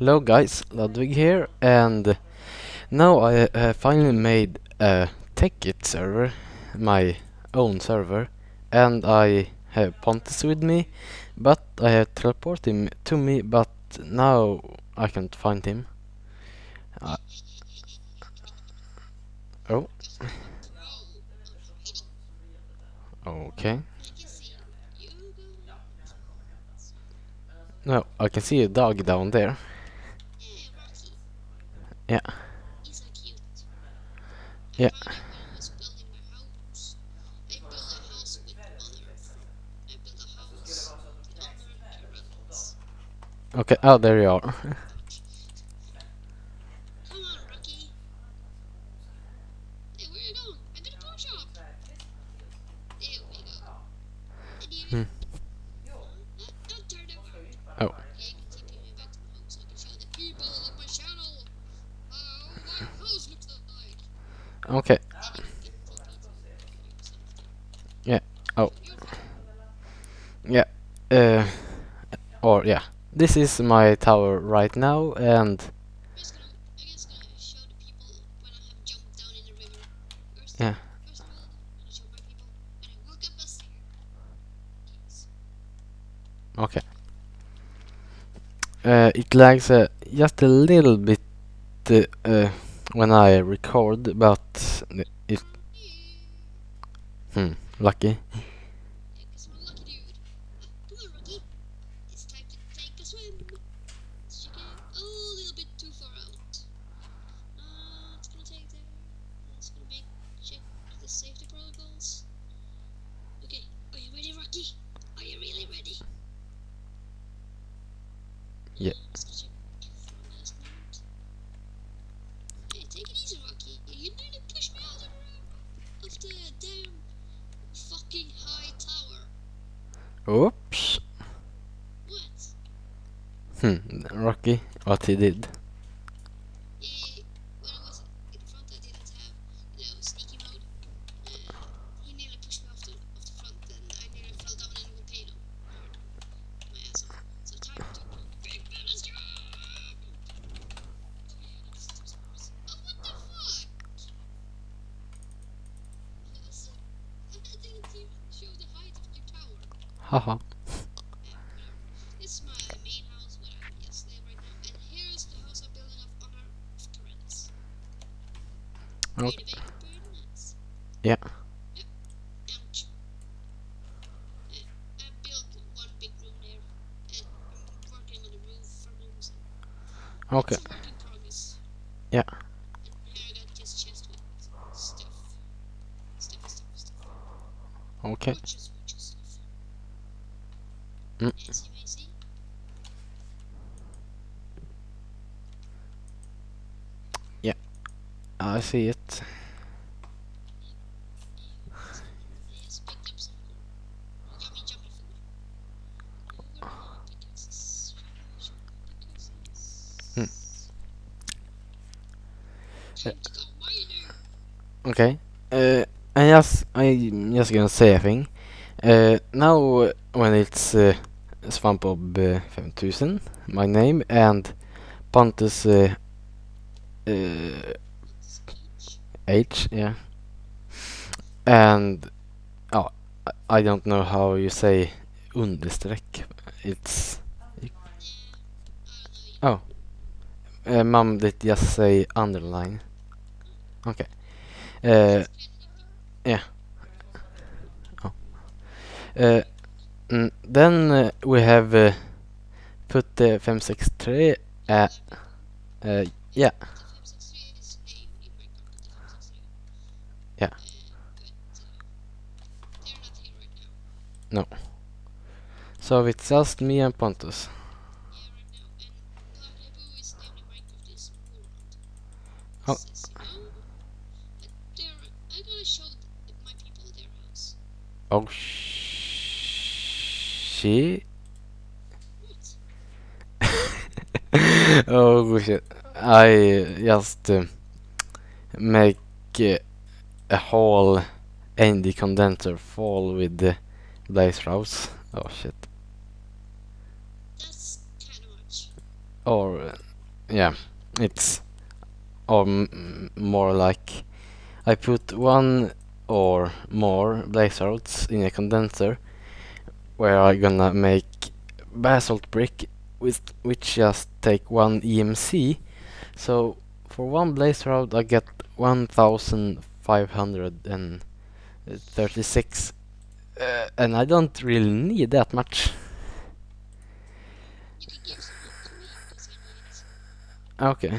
Hello guys, Ludwig here, and now I uh, finally made a Tekkit server, my own server, and I have Pontus with me, but I have teleported him to me, but now I can't find him. Uh, oh. Okay. No, I can see a dog down there. Yeah. Yeah. Okay, oh, there you are. Come on, Rocky. Hey, where you going? I'm in a pawn shop. There we go. And you? Hmm. Uh, don't turn over. Oh. Okay, you can TP me back to my home so I can show the people of my channel how my house looks like. Okay, Ah, get TP'd. Yeah. Oh. Your turn. yeah. Uh, or, yeah. This is my tower right now, and I'm just gonna, I'm just gonna show the people when I have jumped down in the river. First, Yeah. First of all, I'm gonna show my is my tower right now and stairs. Okay. Uh, it lags uh, just a little bit uh, uh, when I record, but it. Hmm, lucky. Yeah, 'cause I'm a lucky dude. Come on, Rocky. It's time to take a swim. Let's check it a little bit too far out. Uh, it's gonna take there. It's gonna make check the safety protocols. Okay, are you ready, Rocky? Are you really ready? Yeah. Uh, let's go check for last note. Hey, take it easy, Rocky. You nearly pushed me out of the, of the damn fucking high tower. Oops. Hmm, Rocky, what he did. He, when I was in front, I didn't have, you know, sneaky mode. Uh, he nearly pushed me off the, off the front, and I nearly fell down in a volcano. My ass off. So time to big bonus jump! Oh, what the fuck? That's- I didn't even show the height of your tower. Haha. This is my main house where I just live right now, and here's the house I'm building up on our terrace. Okay. Pretty big, pretty nice. Yeah. Yep. Ouch. Uh, I built one big room there, and I'm working on the roof for rooms. Okay. It's a work in progress. Yeah. And here I got just chest with stuff. Stuff, stuff, stuff. Okay. Much, much stuff. Mm. As you may see. I see it. I just picked up some yummy jumpy food. Where are my pickaxes? Hmm. Time to go mining! Okay. Uh, I just, I'm just gonna say a thing. Uh, now when it's uh, Svampbob uh, 5000, my name, and Pontus H, yeah. And oh, I- I don't know how you say understreck. It's oh, uh, mom did just say underline. Okay. Uh, yeah. Oh. Uh, mm, then uh, we have uh, put the 563 uh, uh, yeah. Yeah. No. So it's just me and Pontus. Oh. Oh shit. oh shit. I just uh, make uh, a whole the condenser fall with the blaze rods. Oh shit. Or, uh, yeah, it's, or more like I put one or more blazerods in a condenser where I'm gonna make basalt brick with which just take one EMC so for one blaze rod I get 1536 uh, and I don't really need that much. Okay.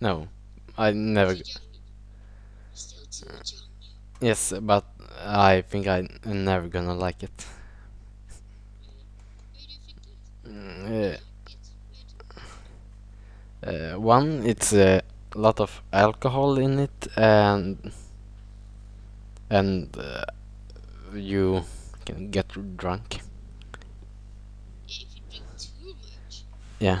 No, I never. Yes, but I think I'm never gonna like it. Uh, uh, one, it's a lot of alcohol in it, and and uh, you can get drunk. Yeah.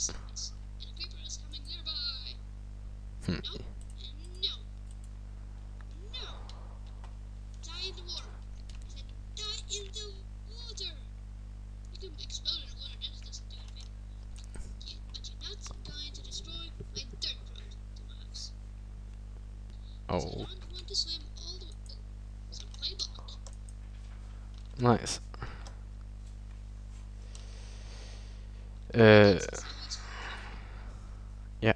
Øh, uh, yeah.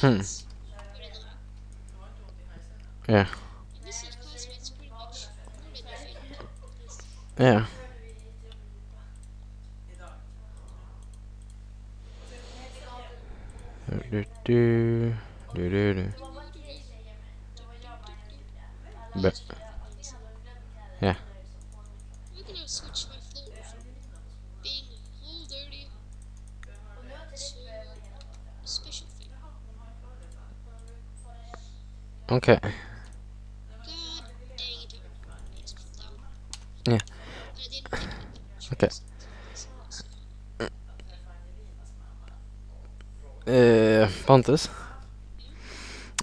Hmm. Yeah. Yeah. Do, do, do, do, do. Okay. Yeah. Okay. Uh, Pontus?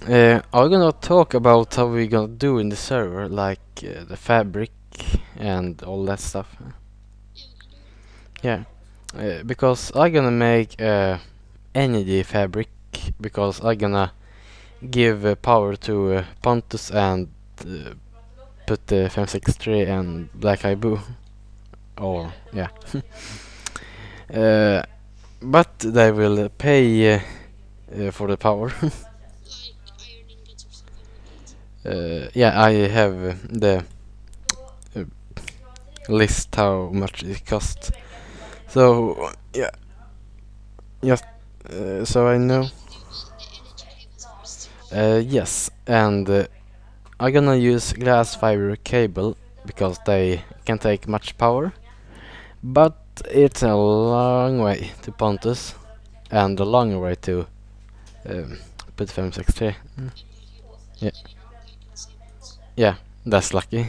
Uh, are we gonna talk about how we're gonna do in the server, like uh, the fabric and all that stuff? Yeah, uh, because I'm gonna make uh, energy fabric, because I'm gonna give uh, power to uh, Pontus and uh, put the 563 and Black Eye Boo. Or, yeah. uh, but they will pay uh, uh, for the power. yeah, I have the list how much it costs. So, yeah. Just, so I know. Uh, yes, and uh, I'm gonna use glass fiber cable because they can take much power. But it's a long way to Pontus and a long way to um, put 563. Mm. Yeah. yeah, that's lucky.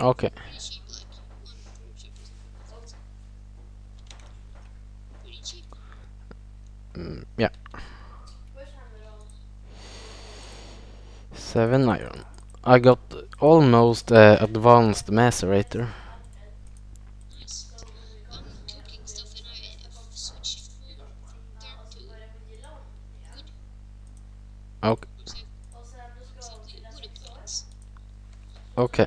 Okay. Mm, yeah. Seven iron. I got almost uh, advanced macerator. Okay. Okay.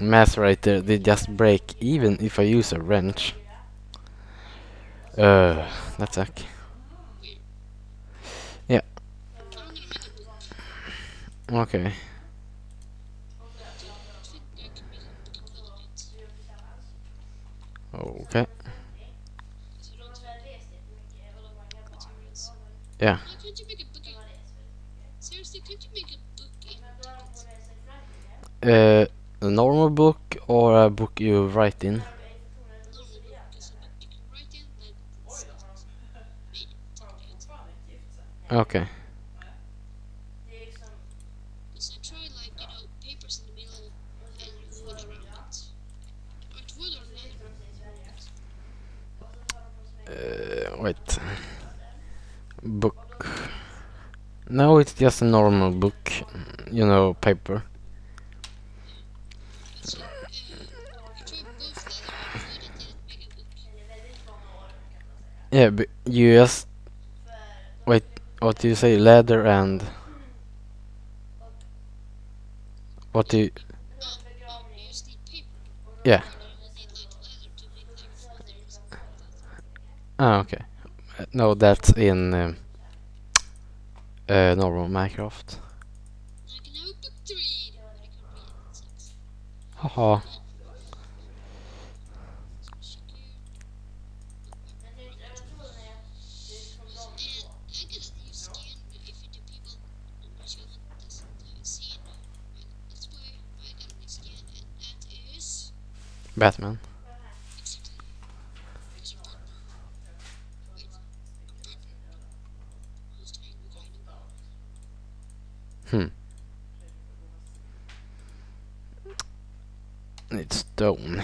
macerator they just break even if I use a wrench. Uh, that suck. Yeah. Okay. Okay. Yeah. Uh, the normal book or a book you write in? Okay. Uh, wait. Book. No, it's just a normal book. You know, paper. Yeah, but you just wait. What do you say? Leather and what do? You, yeah. Ah, okay. No, that's in um, uh, normal Minecraft. Haha. Batman. Hmm. It's stone.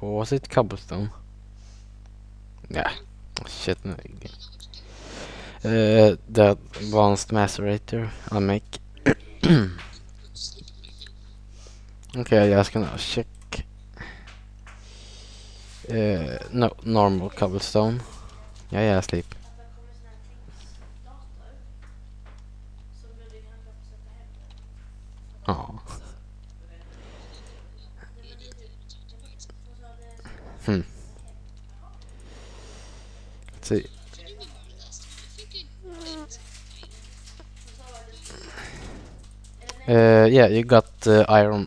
Or was it cobblestone? Yeah. Shit. No. Uh, that advanced macerator I'll make. Okay, jag ska now check. Uh, no, normal cobblestone. Yeah, yeah, sleep. Oh. Hmm. Let's see. Uh, yeah, you got uh, iron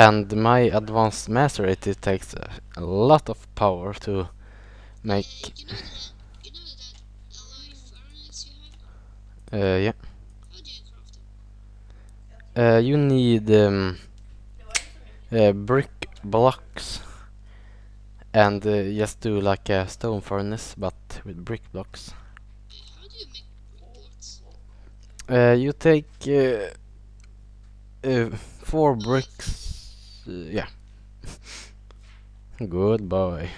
and my advanced mastery it takes a lot of power to make you uh, yeah. You, uh, you need um, uh, brick blocks. And uh, just do like a stone furnace but with brick blocks. Uh, you take uh, four bricks. Uh, yeah. Good boy.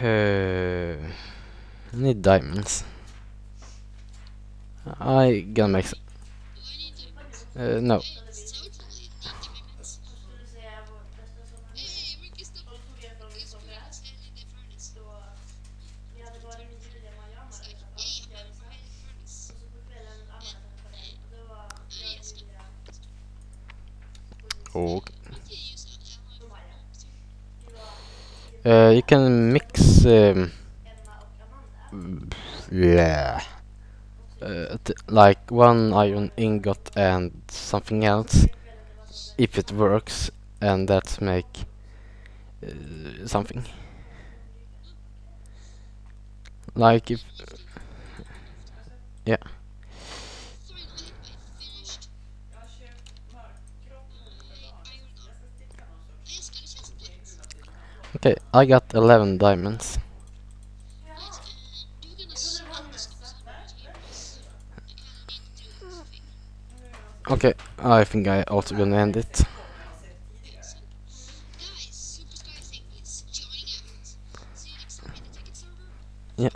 Uh, I need diamonds. I gonna make. Uh, no. For? Uh, you can mix. Um, yeah. Uh, like one iron ingot and something else, if it works, and that make uh, something. Like if Yeah. Kinda need to do something. Okay, I think I also gonna end it. Okay. Yeah.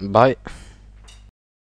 Bye.